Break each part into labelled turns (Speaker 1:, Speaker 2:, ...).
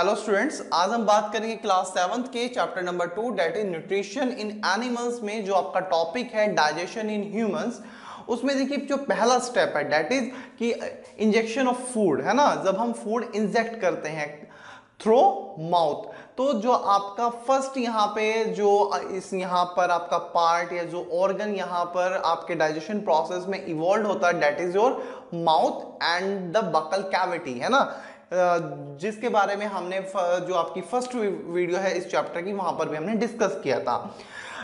Speaker 1: Hello students आज हम बात करेंगे क्लास सेवंथ के chapter number two that is nutrition in animals में, जो आपका टॉपिक है डाइजेशन इन ह्यूमंस उसमें देखिए जो पहला स्टेप है डेट इज़ कि इंजेक्शन ऑफ़ फ़ूड है ना? जब हम फ़ूड इंजेक्ट करते हैं थ्रो माउथ तो जो आपका फ़र्स्ट यहाँ पे जो इस यहाँ पर आपका पार्ट या जो ऑर्गन यहाँ पर आपके डाइजेशन प्रोसेस में इवॉल्व होता है that is your mouth and the buccal cavity है ना? जिसके बारे में हमने जो आपकी फ़र्स्ट वीडियो है इस चैप्टर की, वहाँ पर भी हमने डिस्कस किया था।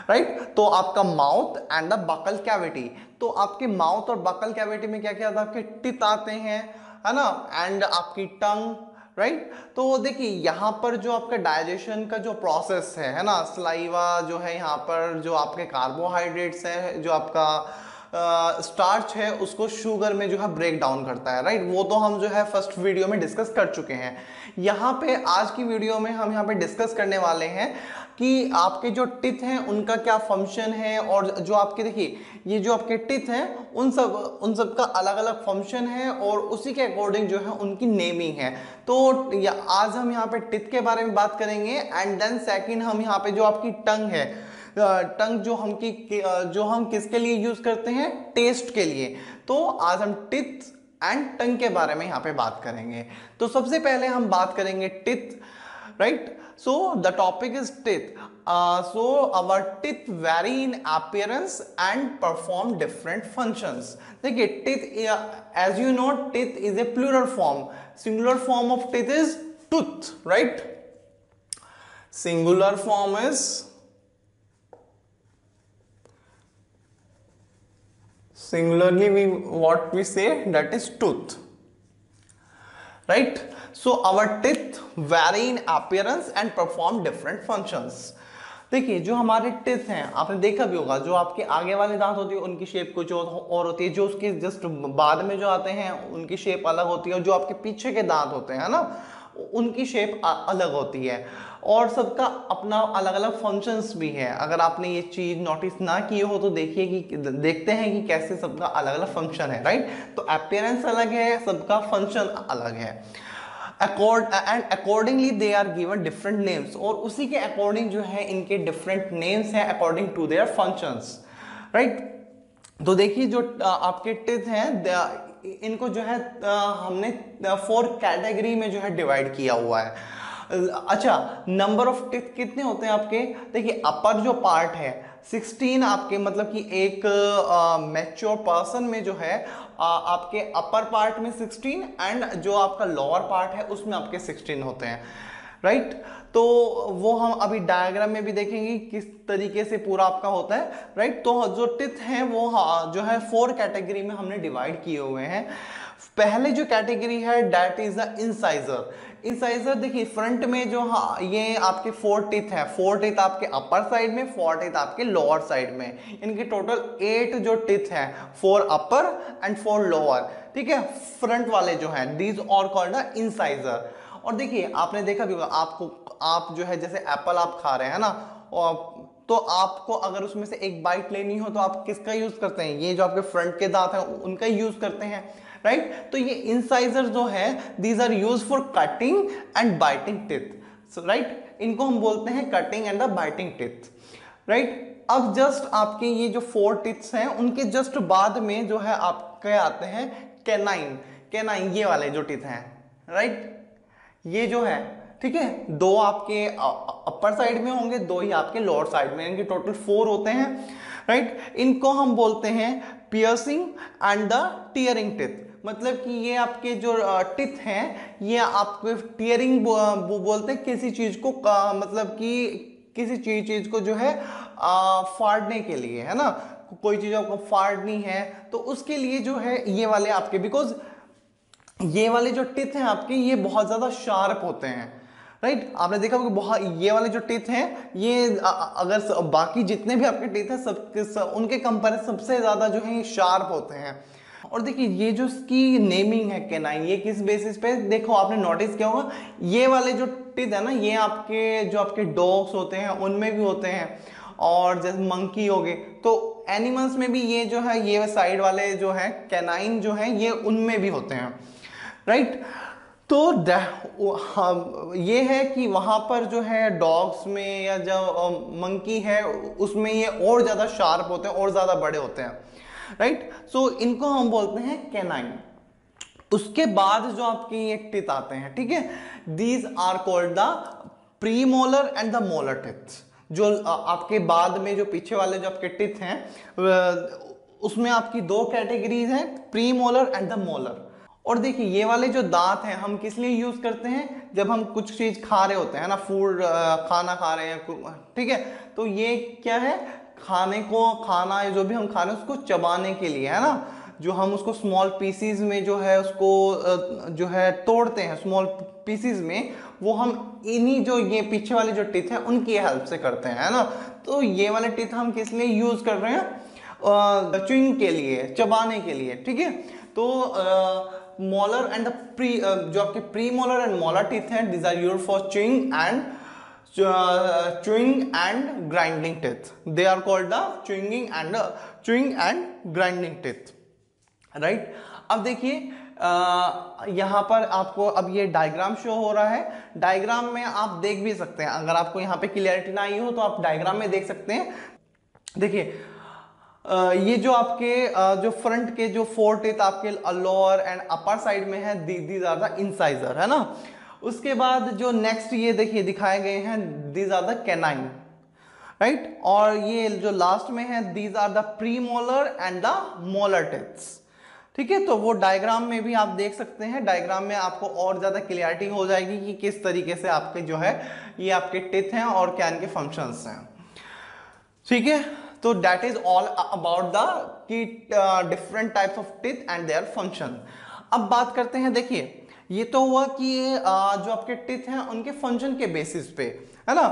Speaker 1: Right right? तो आपका mouth and the buccal cavity तो आपके माउथ और बकल कैविटी में क्या क्या है आपके टित आते हैं, है ना? एंड आपकी टंग राइट right? तो देखिए, यहाँ पर जो आपका डाइजेशन का जो प्रोसेस है है ना? स्लाइवा जो है यहाँ पर, जो आपके कार्बोहाइड्रेट्स हैं, जो आपका स्टार्च है, उसको शुगर में जो है ब्रेक डाउन करता है राइट वो तो हम जो है फ़र्स्ट वीडियो में डिस्कस कर चुके हैं। यहाँ पे आज की वीडियो में हम यहाँ पे डिस्कस करने वाले हैं कि आपके जो टिथ हैं, उनका क्या फ़ंक्शन है और जो आपके, देखिए, ये जो आपके टिथ हैं, उन सब उन सब का अलग अलग फ़ंक्शन है और उसी के अकॉर्डिंग जो है उनकी नेमिंग है। तो आज हम यहाँ पे टिथ के बारे में बात करेंगे एंड देन सेकेंड हम यहाँ पे जो आपकी टंग है टंग जो हम की जो हम किसके लिए यूज़ करते हैं? टेस्ट के लिए। तो आज हम टिथ एंड टंग के बारे में यहाँ पे बात करेंगे। तो सबसे पहले हम बात करेंगे teeth right so the topic is teeth so our teeth vary in appearance and perform different function देखिए teeth as you know teeth is a plural form singular form of teeth is tooth right singular form is singularly we what we say that is tooth right so our teeth vary in appearance and perform different functions देखिए जो हमारे teeth हैं आपने देखा भी होगा जो आपके आगे वाले दांत होती है उनकी शेप कुछ और होती है जो उसके जस्ट बाद में जो आते हैं उनकी शेप अलग होती है और जो आपके पीछे के दांत होते हैं ना उनकी शेप अलग होती है। और सबका अपना अलग अलग फ़ंक्शंस भी है। अगर आपने ये चीज़ नोटिस ना किए हो तो देखिए कि देखते हैं कि कैसे सबका अलग अलग फ़ंक्शन है राइट तो अपियरेंस अलग है, सबका फ़ंक्शन अलग है। Accord and accordingly they are given different names और उसी के अकॉर्डिंग जो है, इनके डिफरेंट नेम्स हैं according to their functions right तो देखिए जो आपके टिथ हैं इनको जो है हमने फोर कैटेगरी में जो है डिवाइड किया हुआ है। अच्छा नंबर ऑफ़ टिथ कितने होते हैं आपके? देखिए अपर जो पार्ट है 16 आपके मतलब कि एक मैच्योर पर्सन में जो है आ, आपके अपर पार्ट में 16 एंड जो आपका लोअर पार्ट है उसमें आपके 16 होते हैं। राइट तो वो हम अभी डायग्राम में भी देखेंगे किस तरीके से पूरा आपका होता है राइट तो जो टिथ हैं, वो जो है फोर कैटेगरी में हमने डिवाइड किए हुए हैं। पहले जो कैटेगरी है that is the incisor incisor देखिए फ्रंट में जो हाँ ये आपके फोर टिथ है। फोर टिथ आपके अपर साइड में फोर टिथ आपके लोअर साइड में। इनके टोटल एट जो टिथ है four upper and four lower ठीक है? फ्रंट वाले जो है दीज और कॉल्ड इंसाइजर और देखिए, आपने देखा भी होगा, आपको, आप जो है, जैसे एप्पल आप खा रहे हैं ना? और तो आपको अगर उसमें से एक बाइट लेनी हो तो आप किसका यूज़ करते हैं? ये जो आपके फ्रंट के दांत हैं, उनका यूज़ करते हैं राइट तो ये इंसाइजर जो है these are used for cutting and biting teeth right इनको हम बोलते हैं cutting and the biting teeth right अब जस्ट आपके ये जो फोर टिथ्स हैं, उनके जस्ट बाद में जो है, आपके आते हैं कैनाइन कैनाइन ये वाले जो टिथ हैं राइट ये जो है, ठीक है, दो आपके अपर साइड में होंगे, दो ही आपके लोअर साइड में इनके टोटल फोर होते हैं राइट इनको हम बोलते हैं piercing and the tearing teeth मतलब कि ये आपके जो टिथ हैं, ये आपके टीयरिंग बोलते हैं किसी चीज़ को मतलब कि किसी चीज़ चीज़ को जो है फाड़ने के लिए, है ना? कोई चीज़ आपको फाड़नी है तो उसके लिए जो है ये वाले आपके बिकॉज़ ये वाले जो टिथ हैं आपके ये बहुत ज़्यादा शार्प होते हैं राइट? right? आपने देखा कि बहुत ये वाले जो टिथ हैं ये अगर बाकी जितने भी आपके टिथ हैं सब, सब उनके कंपेरिजन सबसे ज़्यादा जो है ये शार्प होते हैं। और देखिए ये जो इसकी नेमिंग है कैनाइन ये किस बेसिस पे? देखो आपने नोटिस किया होगा ये वाले जो टिथ है ना ये आपके जो आपके डॉग्स होते हैं उनमें भी होते हैं। और जैसे मंकी हो गए तो एनिमल्स में भी ये जो है ये साइड वाले जो है कैनाइन जो है ये उनमें भी होते हैं। राइट? तो हाँ, ये है कि वहाँ पर जो है डॉग्स में या जो मंकी है उसमें ये और ज़्यादा शार्प होते हैं और ज़्यादा बड़े होते हैं राइट? सो so, इनको हम बोलते हैं कैनाइन उसके बाद जो आपके ये टिथ आते हैं ठीक है? These are called the premolar and the molar teeth जो आपके बाद में जो पीछे वाले जो आपके टिथ हैं उसमें आपकी दो कैटेगरीज हैं premolar and the molar और देखिए, ये वाले जो दांत हैं, हम किस लिए यूज़ करते हैं? जब हम कुछ चीज़ खा रहे होते हैं ना फ़ूड खाना खा रहे हैं ठीक है? तो ये क्या है? खाने को, खाना जो भी हम खा रहे हैं, उसको चबाने के लिए, है ना? जो हम उसको स्मॉल पीसीज में जो है, उसको जो है, तोड़ते हैं स्मॉल पीसीज में, वो हम इन्हीं जो ये पीछे वाले जो टिथ हैं, उनकी हेल्प से करते हैं, है ना? तो ये वाले टिथ हम किस लिए यूज़ कर रहे हैं? च्विंग के लिए, चबाने के लिए, ठीक है? तो मोलर एंड प्री जो आपके premolar and molar teeth हैं this are your for chewing and and grinding teeth. They are called the chewing and uh, chewing and grinding teeth. Right? अब देखिए यहाँ पर आपको अब ये डायग्राम शो हो रहा है। डायग्राम में आप देख भी सकते हैं। अगर आपको यहाँ पे क्लियरिटी ना आई हो तो आप डायग्राम में देख सकते हैं। देखिए ये जो आपके जो फ्रंट के जो फोर टेथ आपके लोअर एंड अपर साइड में है दीज आर द इंसाइजर है ना? उसके बाद जो नेक्स्ट ये देखिए, दिखाए गए हैं these are the canine right और ये जो लास्ट में है these are the premolar and the molar teeths ठीक है? तो वो डायग्राम में भी आप देख सकते हैं। डायग्राम में आपको और ज़्यादा क्लियरिटी हो जाएगी कि किस तरीके से आपके जो है, ये आपके टिथ हैं और क्या इनके फ़ंक्शंस हैं। ठीक है? तो that is all about the की different types of teeth and their function अब बात करते हैं, देखिए, ये तो हुआ कि जो आपके टिथ हैं, उनके फ़ंक्शन के बेसिस पे, है ना?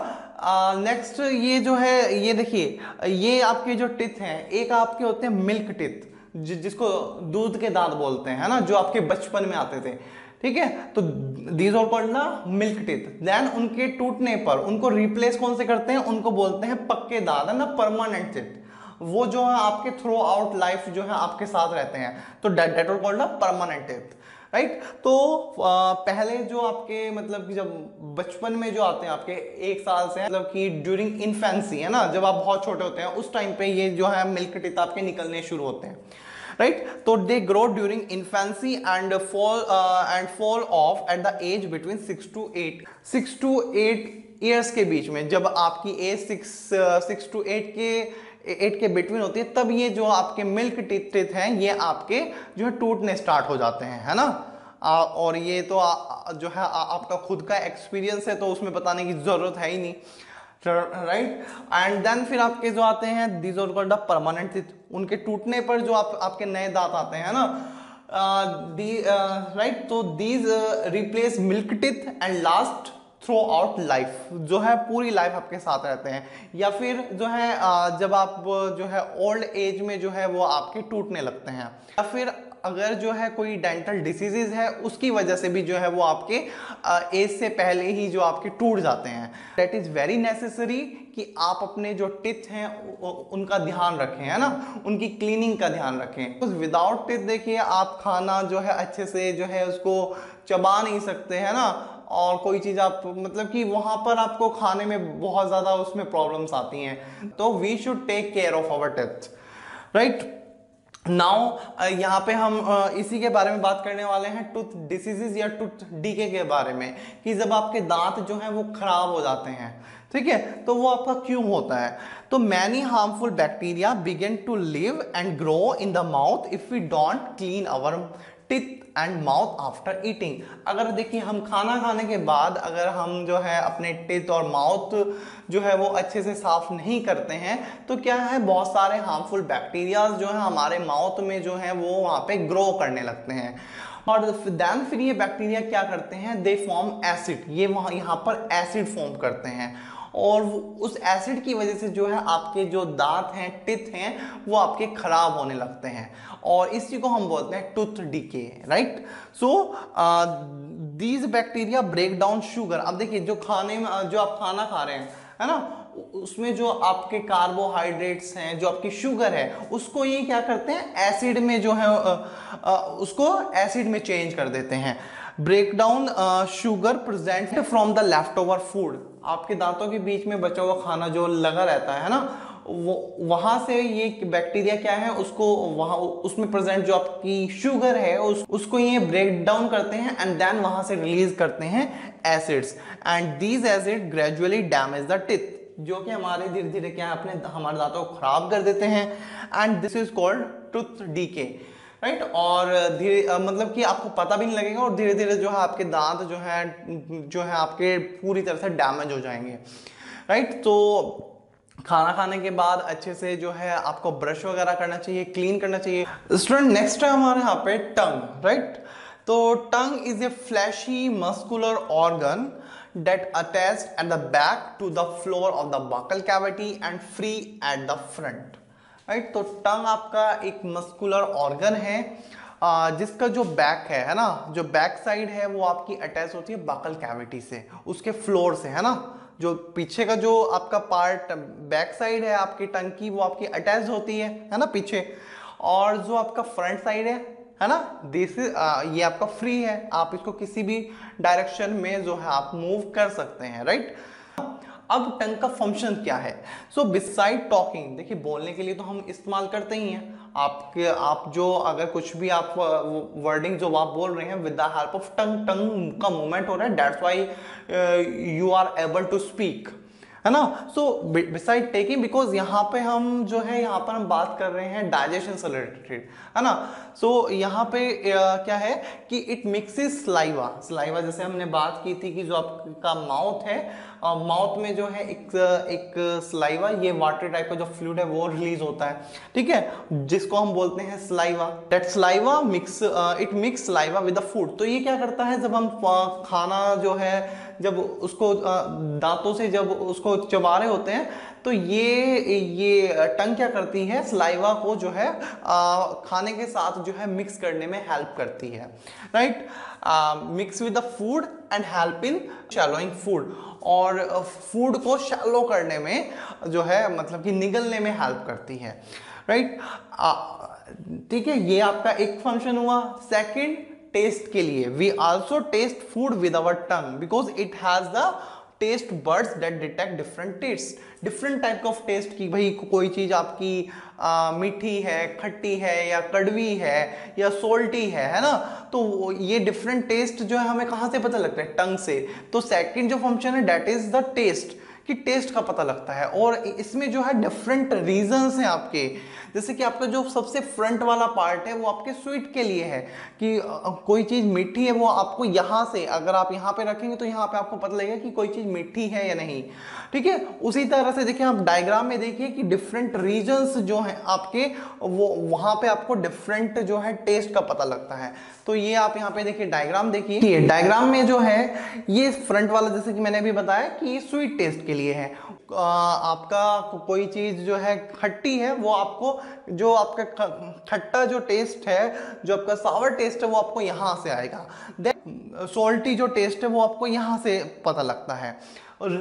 Speaker 1: नेक्स्ट ये जो है, ये देखिए, ये आपके जो टिथ हैं, एक आपके होते हैं मिल्क टिथ जिसको दूध के दांत बोलते हैं, है ना? जो आपके बचपन में आते थे, ठीक है? तो दीज ऑल कॉल्ड ना मिल्क टिथ देन उनके टूटने पर उनको रिप्लेस कौन से करते हैं? उनको बोलते हैं पक्के दांत है ना? परमानेंट टिथ वो जो है आपके थ्रू आउट लाइफ जो है आपके साथ रहते हैं। तो that all called permanent teeth right तो आ, पहले जो आपके मतलब कि जब बचपन में जो आते हैं आपके एक साल से मतलब कि ड्यूरिंग इन्फेंसी है ना? जब आप बहुत छोटे होते हैं उस टाइम पे ये जो है मिल्क टिथ आपके निकलने शुरू होते हैं। राइट तो they grow during infancy and fall and fall off at the age between six to eight six to eight years के बीच में जब आपकी age six six to eight के एट के बिटवीन होती है तब ये जो आपके मिल्क टीथ हैं ये आपके जो है टूटने स्टार्ट हो जाते हैं है ना? आ, और ये तो आ, जो है आ, आपका खुद का एक्सपीरियंस है तो उसमें बताने की ज़रूरत है ही नहीं। राइट एंड देन फिर आपके जो आते हैं दीज और कॉल्ड परमानेंट उनके टूटने पर जो आप, आपके नए दांत आते हैं ना? राइट तो these replace milk teeth and last throughout life जो है पूरी लाइफ आपके साथ रहते हैं। या फिर जो है जब आप जो है ओल्ड एज में जो है वो आपके टूटने लगते हैं। या फिर अगर जो है कोई डेंटल डिसीजेज है, उसकी वजह से भी जो है वो आपके एज से पहले ही जो आपके टूट जाते हैं। डेट इज़ वेरी नेसेसरी कि आप अपने जो टिथ हैं उनका ध्यान रखें, है ना? उनकी क्लीनिंग का ध्यान रखें। तो विदाउट टिथ देखिए, आप खाना जो है अच्छे से जो है उसको चबा नहीं सकते, हैं ना? और कोई चीज़ आप मतलब कि वहाँ पर आपको खाने में बहुत ज़्यादा उसमें प्रॉब्लम्स आती हैं। तो we should take care of our teeth right now यहाँ पे हम इसी के बारे में बात करने वाले हैं टूथ डिसीजेज या टूथ डीके के बारे में, कि जब आपके दांत जो हैं वो खराब हो जाते हैं। ठीक है? तो वो आपका क्यों होता है? तो many harmful bacteria begin to live and grow in the mouth if we don't clean our teeth and mouth after eating. अगर देखिए, हम खाना खाने के बाद अगर हम जो है अपने टिथ और माउथ जो है वो अच्छे से साफ़ नहीं करते हैं तो क्या है, बहुत सारे हार्मफुल बैक्टीरियाज जो है हमारे माउथ में जो है वो वहाँ पे ग्रो करने लगते हैं। और दैन फिर ये बैक्टीरिया क्या करते हैं दे फॉर्म एसिड ये वहाँ, यहाँ पर एसिड फॉर्म करते हैं। और उस एसिड की वजह से जो है आपके जो दांत हैं, टिथ हैं, वो आपके खराब होने लगते हैं। और इसी को हम बोलते हैं tooth decay right so these bacteria break down sugar अब देखिए, जो खाने में, जो आप खाना खा रहे हैं, है ना? उसमें जो आपके कार्बोहाइड्रेट्स हैं, जो आपकी शुगर है, उसको ये क्या करते हैं? एसिड में जो है उसको एसिड में चेंज कर देते हैं। Break down sugar present from the left over food आपके दांतों के बीच में बचा हुआ खाना जो लगा रहता है ना? वो वहाँ से ये बैक्टीरिया क्या है उसको वहाँ उसमें प्रेजेंट जो आपकी शुगर है उस, उसको ये ब्रेक डाउन करते हैं एंड देन वहाँ से रिलीज़ करते हैं acids and these acid gradually damage the teeth जो कि हमारे धीरे धीरे क्या है अपने हमारे दांतों को खराब कर देते हैं. And this is called tooth decay right और धीरे मतलब कि आपको पता भी नहीं लगेगा और धीरे धीरे जो है आपके दांत जो है जो है आपके पूरी तरह से डैमेज हो जाएँगे। राइट तो खाना खाने के बाद अच्छे से जो है आपको ब्रश वगैरह करना चाहिए क्लीन करना चाहिए। स्टूडेंट नेक्स्ट है हमारे यहाँ पे टंग राइट तो tongue is a fleshy muscular organ that attached at the back to the floor of the buccal cavity and free at the front right तो टंग आपका एक मस्कुलर ऑर्गन है। जिसका जो बैक है है ना? जो बैक साइड है, वो आपकी अटैच होती है बकल कैविटी से, उसके फ्लोर से, है ना? जो पीछे का जो आपका पार्ट बैक साइड है, आपकी टंग की, वो आपकी अटैच होती है है ना? पीछे। और जो आपका फ्रंट साइड है है ना? दिस ये आपका फ्री है। आप इसको किसी भी डायरेक्शन में जो है, आप मूव कर सकते हैं राइट अब टंग का फ़ंक्शन क्या है? सो बिसाइड टॉकिंग देखिए, बोलने के लिए तो हम इस्तेमाल करते ही हैं। आपके, आप जो, अगर कुछ भी आप वर्डिंग जो आप बोल रहे हैं with the help of tongue tongue का मूवमेंट हो रहा है that's why you are able to speak है ना? सो बिसाइड टेकिंग बिकॉज़ यहाँ पे हम जो है यहाँ पर हम बात कर रहे हैं डाइजेशन से रिलेटेड है ना? सो so, यहाँ पे uh, क्या है कि इट मिक्सेस स्लाइवा स्लाइवा जैसे हमने बात की थी कि जो आपका माउथ है माउथ uh, में जो है एक एक स्लाइवा ये वाटर टाइप का जो फ्लूड है वो रिलीज़ होता है। ठीक है? जिसको हम बोलते हैं saliva that saliva mix it mix saliva with the food तो ये क्या करता है? जब हम खाना जो है जब उसको दांतों से जब उसको चबा रहे होते हैं तो ये ये टंग क्या करती है? स्लाइवा को जो है खाने के साथ जो है मिक्स करने में हेल्प करती है। Right? Mix with the food and help in swallowing food. और फ़ूड को शैलो करने में जो है मतलब कि निगलने में हेल्प करती है। राइट? ठीक है, ये आपका एक फ़ंक्शन हुआ। सेकंड टेस्ट के लिए. We also taste food with our tongue because it has the taste buds that detect different taste different type of taste की भाई कोई चीज़ आपकी आ, मीठी है खट्टी है या कड़वी है या सोल्टी है है ना? तो ये डिफरेंट टेस्ट जो है हमें कहाँ से पता लगता है? टंग से. तो सेकंड जो फ़ंक्शन है डेट इज़ द टेस्ट कि टेस्ट का पता लगता है. और इसमें जो है डिफरेंट रीजंस हैं आपके. जैसे कि आपका जो सबसे फ्रंट वाला पार्ट है, वो आपके स्वीट के लिए है कि कोई चीज़ मीठी है, वो आपको यहाँ से, अगर आप यहाँ पे रखेंगे तो यहाँ पे आपको पता लगेगा कि कोई चीज़ मीठी है या नहीं। ठीक है? उसी तरह से देखिए, आप डायग्राम में देखिए कि डिफरेंट रीजन्स जो है आपके, वो, वहाँ पे आपको डिफरेंट जो है टेस्ट का पता लगता है। तो ये आप यहाँ पे देखिए डायग्राम देखिए। डायग्राम में जो है, ये फ्रंट वाला जैसे कि मैंने अभी बताया कि ये स्वीट टेस्ट के लिए है। आपका कोई चीज़ जो है खट्टी है, वो आपको जो आपका खट्टा जो टेस्ट है, जो आपका सावर टेस्ट है, वो आपको यहाँ से आएगा। देन सोल्टी जो टेस्ट है, वो आपको यहाँ से पता लगता है। और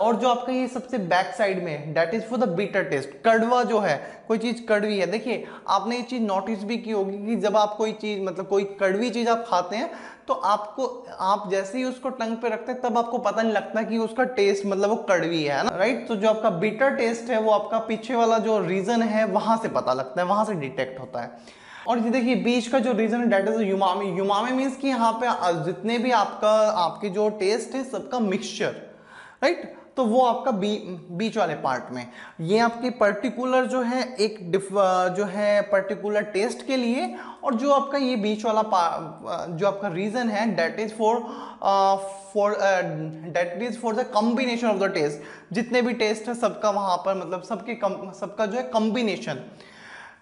Speaker 1: और जो आपका ये सबसे बैक साइड में that is for the bitter taste कड़वा जो है, कोई चीज़ कड़वी है। देखिए, आपने ये चीज़ नोटिस भी की होगी कि जब आप कोई चीज़ मतलब कोई कड़वी चीज़ आप खाते हैं तो आपको, आप जैसे ही उसको टंग पे रखते हैं, तब आपको पता नहीं लगता कि उसका टेस्ट मतलब वो कड़वी है ना? राइट तो जो आपका बिटर टेस्ट है, वो आपका पीछे वाला जो रीजन है, वहाँ से पता लगता है, वहाँ से डिटेक्ट होता है। और ये देखिए, बीच का जो रीजन है that is umami umami means कि यहाँ पे, जितने भी आपका, आपके जो टेस्ट है, सबका मिक्सचर राइट तो वो आपका बी, बीच वाले पार्ट में। ये आपकी पर्टिकुलर जो है, एक जो है पर्टिकुलर टेस्ट के लिए, और जो आपका ये बीच वाला जो आपका रीजन है that is for for that is for the combination of the taste जितने भी टेस्ट है, सबका वहाँ पर मतलब सबके सबका जो है combination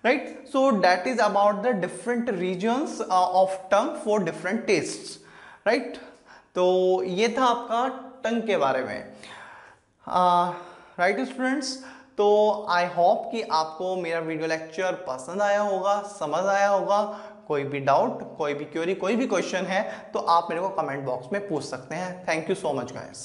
Speaker 1: right so that is about the different regions of tongue for different taste right तो ये था आपका टंग के बारे में। राइट uh, स्टूडेंट्स तो आई होप कि आपको मेरा वीडियो लेक्चर पसंद आया होगा समझ आया होगा कोई भी डाउट कोई भी क्योरी कोई भी क्वेश्चन है तो आप मेरे को कमेंट बॉक्स में पूछ सकते हैं। Thank you so much guys